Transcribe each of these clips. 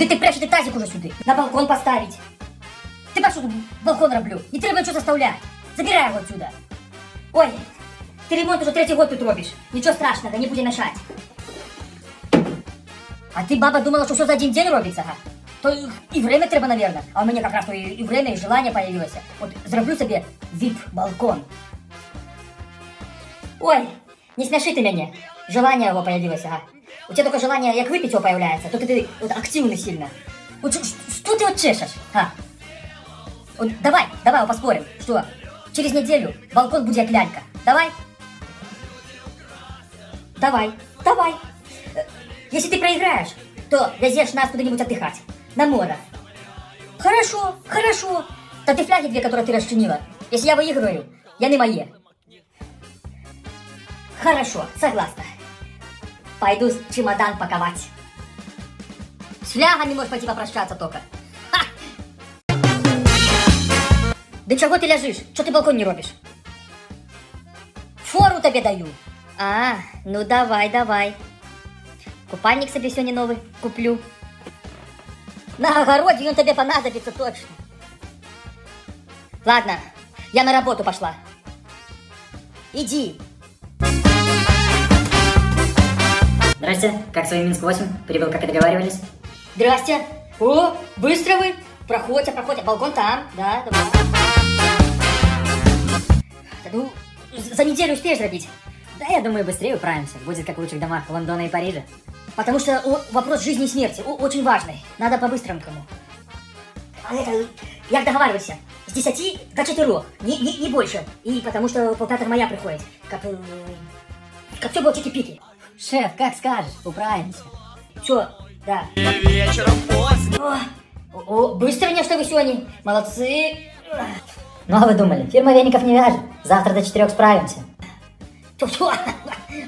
Куди ти прячете тазик уже сюди? На балкон поставить. Ти бачиш, тут балкон роблю. Не треба нічого заставляти. Забирай його отсюда. Ой, ти ремонт уже третій год тут робиш. Нічого страшного, не буде мешать. А ти, баба, думала, що все за один день робиться, га? То і, і время треба, наверное. А у мене якраз то і, і время, і желання появилося. От зроблю собі вип-балкон. Ой, не смеши ты меня. Желание его появилось, ага. У тебя только желание, як выпить его появляется, то ты вот активный сильно. Вот ш- ш- что ты вот чешешь, а? Вот давай, давай поспорим, что через неделю балкон будет як лялька. Давай? Давай, давай. Э, Если ты проиграешь, то везешь нас куда-нибудь отдыхать. На море. Хорошо, хорошо. Да ты фляги две, которые ты расчинила. Если я выигрываю, я не мои. Хорошо, согласна. Пойду чемодан паковать. С флягами можешь пойти попрощаться только. Ха! Да чего ты лежишь? Что ты балкон не робишь? Фору тебе даю. А, ну давай, давай. Купальник себе сегодня новый куплю. На огороде он тебе понадобится точно. Ладно, я на работу пошла. Иди. Здрасте, как с вами Минск-8? Прибыл, как и договаривались. Здрасте. О, быстро вы. Проходите, проходите. Балкон там. Да, ну, за неделю успеешь забить. Да, я думаю, быстрее управимся. Будет как в лучших домах Лондона и Парижа. Потому что о, вопрос жизни и смерти о- очень важный. Надо по-быстренькому. А это, як договаривайся, с 10 до 4, не, не, не больше. И потому что полтора моя приходит. Как, э, как все было чики-пики. Шеф, как скажешь, управимся. Все, да. Вечером поздно. О, о, быстро не что вы сегодня. Молодцы. Ну а вы думали, фирма веников не вяжет. Завтра до четырех справимся. Тьфу-тьфу.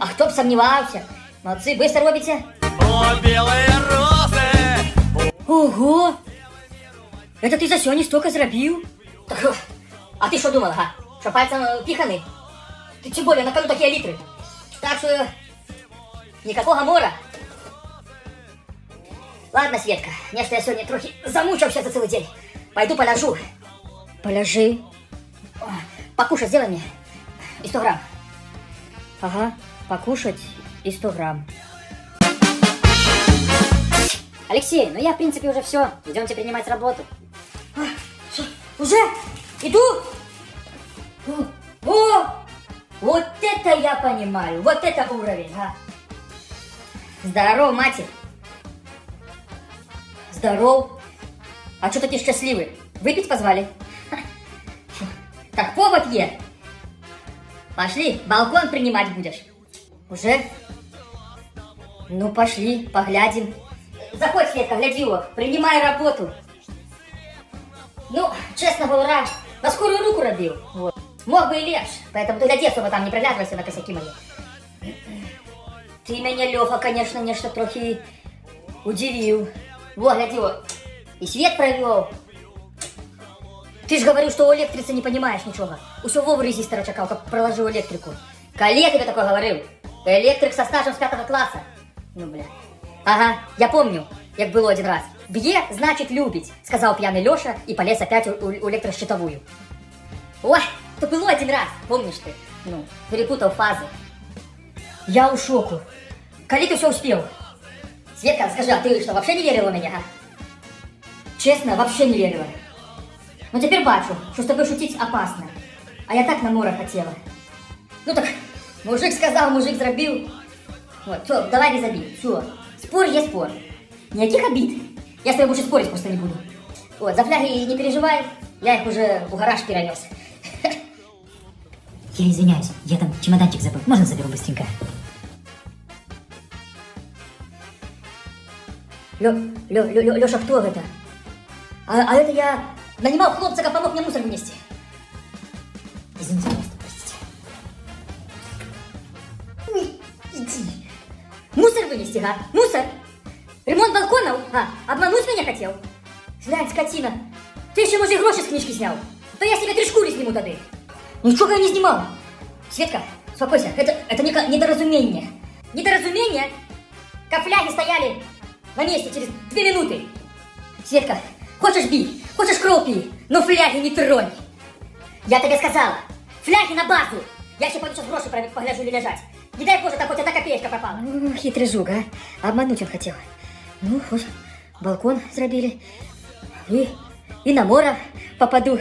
А хто б сомневался? Молодцы, быстро робите. О, белые розы. Ого! Это ты за сьогодні столько зробив? Так, а ти що думала, га? Що пальцем е, піханий? Ти тим более на кону такі літри. Так що никакого мора. Ладно, Светка, нечто я сегодня трохи замучился за целый день. Пойду поляжу. Поляжи. Покушать сделай мне. И 100 грамм. Ага, покушать и 100 грамм. Алексей, ну я в принципе уже все. Идемте принимать работу. Что, Уже? Иду? О, О! Вот это я понимаю, вот это уровень, а. Здорово, матерь. Здоров. А что такие счастливые? Выпить позвали? Так повод е. Пошли, балкон принимать будешь. Уже? Ну, пошли, поглядим. Заходь, Светка, гляди его, принимай работу. Ну, честно говоря, на скорую руку робил. Вот. Мог бы и легче, поэтому ты гляди, особо там не приглядывайся на косяки мои. Ты меня, Леха, конечно, нечто трохи удивил. Во, гляди, вот. И свет провел. Ты же говорил, что у электрицы не понимаешь ничего. Усё вову резистора чакал, как проложил электрику. Я тебе такое говорил? Электрик со стажем с пятого класса. Ну, бля. Ага, я помню, як было один раз. Б'є, значит любить, сказал пьяный Леша и полез опять у, у электрощитовую. Ой, то было один раз, помнишь ты? Ну, перепутал фазы. Я у шоку. Коли ты все успел? Светка, скажи, а ты что, вообще не верила в меня, а? Честно, вообще не верила. Ну теперь бачу, что с тобой шутить опасно. А я так на море хотела. Ну так, мужик сказал, мужик зробил. Вот, все, давай не забей, все. Спор есть спор. Никаких обид. Я с тобой больше спорить просто не буду. Вот, за фляги не переживай, я их уже в гараж перенес. Я извиняюсь, я там чемоданчик забыл. Можно заберу быстренько? Лё, Лё, Лё, Лё, Лёша, кто это? А, а это я нанимал хлопца, как помог мне мусор вынести. Извините, пожалуйста, простите. Ой, иди. Мусор вынести, а? Мусор? Ремонт балконов? А, обмануть меня хотел? Глянь, скотина, ты еще, может, гроши с книжки снял? То я себе три шкуры сниму тады. Ничего я не снимал. Светка, успокойся, это, это не- недоразумение. Недоразумение? Как фляги стояли на месте через две минуты. Светка, хочешь бить, хочешь кровь но фляги не тронь. Я тебе сказала, фляги на базу. Я ще пойду сейчас про- погляжу или лежать. Не дай боже, так хоть одна копеечка пропала. Ну, хитрый жук, а? Обмануть он хотел. Ну, хоть балкон зробили. И, и на мора попаду.